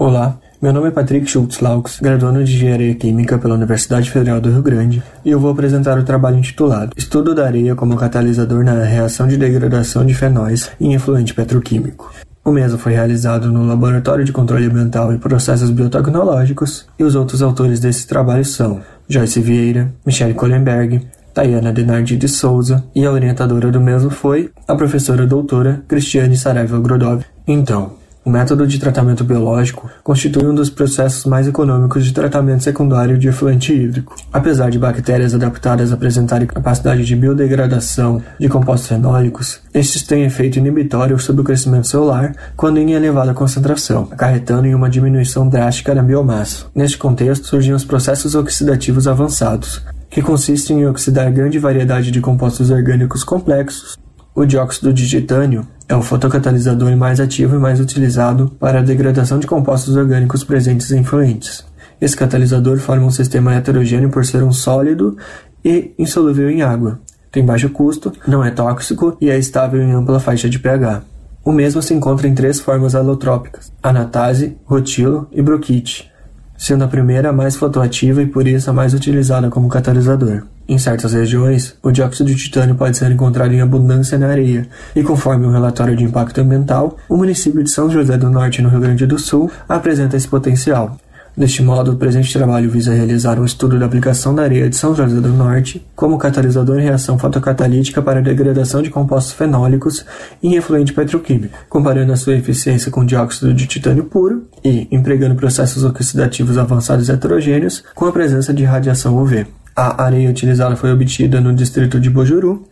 Olá, meu nome é Patrick Schultz Laux, graduando de Engenharia Química pela Universidade Federal do Rio Grande, e eu vou apresentar o trabalho intitulado Estudo da areia como catalisador na reação de degradação de fenóis em efluente petroquímico. O mesmo foi realizado no Laboratório de Controle Ambiental e Processos Biotecnológicos, e os outros autores desse trabalho são Joyce Vieira, Michele Kohlenberg, Tayana Denardi de Souza, e a orientadora do mesmo foi a professora doutora Cristiane Saraiva Grodov. Então, o método de tratamento biológico constitui um dos processos mais econômicos de tratamento secundário de efluente hídrico. Apesar de bactérias adaptadas apresentarem capacidade de biodegradação de compostos fenólicos, estes têm efeito inibitório sobre o crescimento celular quando em elevada concentração, acarretando em uma diminuição drástica da biomassa. Neste contexto, surgem os processos oxidativos avançados, que consistem em oxidar grande variedade de compostos orgânicos complexos. O dióxido de titânio é o fotocatalisador mais ativo e mais utilizado para a degradação de compostos orgânicos presentes em fluentes. Esse catalisador forma um sistema heterogêneo por ser um sólido e insolúvel em água. Tem baixo custo, não é tóxico e é estável em ampla faixa de pH. O mesmo se encontra em três formas alotrópicas: anatase, rotilo e broquite, sendo a primeira a mais fotoativa e por isso a mais utilizada como catalisador. Em certas regiões, o dióxido de titânio pode ser encontrado em abundância na areia, e conforme um relatório de impacto ambiental, o município de São José do Norte, no Rio Grande do Sul, apresenta esse potencial. Deste modo, o presente trabalho visa realizar um estudo da aplicação da areia de São José do Norte como catalisador em reação fotocatalítica para a degradação de compostos fenólicos em efluente petroquímico, comparando a sua eficiência com dióxido de titânio puro e empregando processos oxidativos avançados heterogêneos com a presença de radiação UV. A areia utilizada foi obtida no distrito de Bojuru.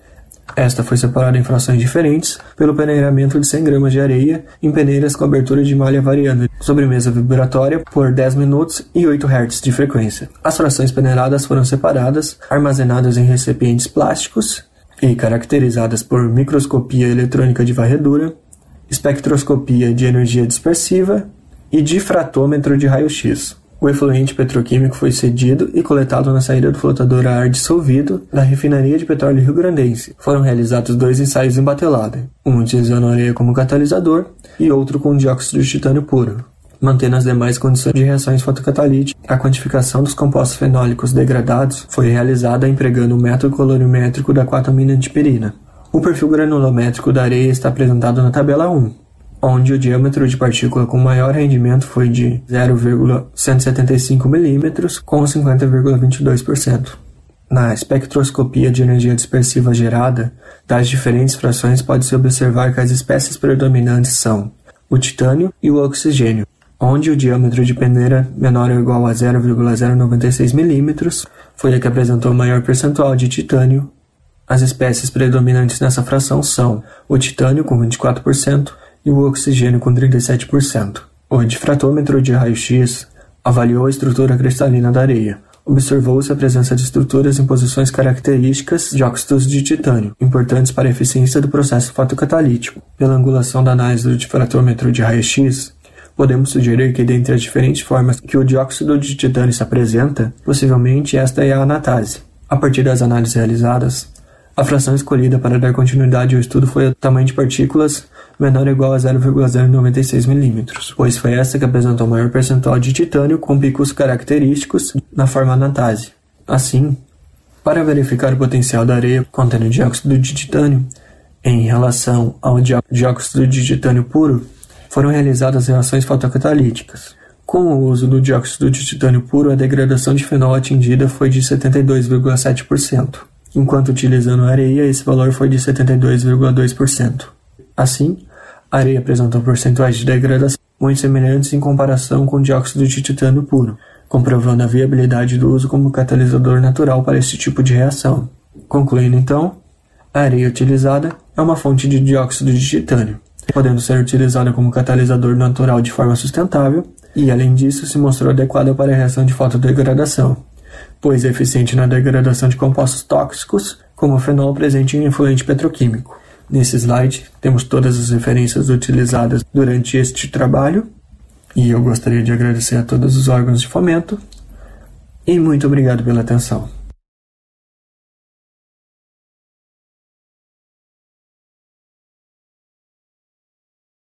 Esta foi separada em frações diferentes pelo peneiramento de 100 gramas de areia em peneiras com abertura de malha variando sobremesa vibratória por 10 minutos e 8 Hz de frequência. As frações peneiradas foram separadas, armazenadas em recipientes plásticos e caracterizadas por microscopia eletrônica de varredura, espectroscopia de energia dispersiva e difratômetro de raio-x. O efluente petroquímico foi cedido e coletado na saída do flotador a ar dissolvido da refinaria de petróleo rio-grandense. Foram realizados dois ensaios em batelada, um utilizando areia como catalisador e outro com dióxido de titânio puro. Mantendo as demais condições de reações fotocatalíticas, a quantificação dos compostos fenólicos degradados foi realizada empregando o método colorimétrico da 4-amina antipirina. O perfil granulométrico da areia está apresentado na tabela 1 onde o diâmetro de partícula com maior rendimento foi de 0,175 mm com 50,22%. Na espectroscopia de energia dispersiva gerada das diferentes frações pode-se observar que as espécies predominantes são o titânio e o oxigênio, onde o diâmetro de peneira menor ou igual a 0,096 mm foi a que apresentou maior percentual de titânio. As espécies predominantes nessa fração são o titânio com 24%, e o oxigênio com 37%. O difratômetro de raio-x avaliou a estrutura cristalina da areia. Observou-se a presença de estruturas em posições características de óxidos de titânio, importantes para a eficiência do processo fotocatalítico. Pela angulação da análise do difratômetro de raio-x, podemos sugerir que dentre as diferentes formas que o dióxido de titânio se apresenta, possivelmente esta é a anatase. A partir das análises realizadas, a fração escolhida para dar continuidade ao estudo foi o tamanho de partículas menor ou igual a 0,096 mm, pois foi essa que apresentou o maior percentual de titânio com picos característicos na forma anatase. Assim, para verificar o potencial da areia contendo dióxido de titânio em relação ao dióxido de titânio puro, foram realizadas reações fotocatalíticas. Com o uso do dióxido de titânio puro, a degradação de fenol atingida foi de 72,7% enquanto utilizando areia esse valor foi de 72,2%. Assim, a areia apresentou percentuais de degradação muito semelhantes em comparação com dióxido de titânio puro, comprovando a viabilidade do uso como catalisador natural para esse tipo de reação. Concluindo então, a areia utilizada é uma fonte de dióxido de titânio, podendo ser utilizada como catalisador natural de forma sustentável e, além disso, se mostrou adequada para a reação de fotodegradação pois é eficiente na degradação de compostos tóxicos, como o fenol presente em efluente petroquímico. Nesse slide, temos todas as referências utilizadas durante este trabalho, e eu gostaria de agradecer a todos os órgãos de fomento, e muito obrigado pela atenção.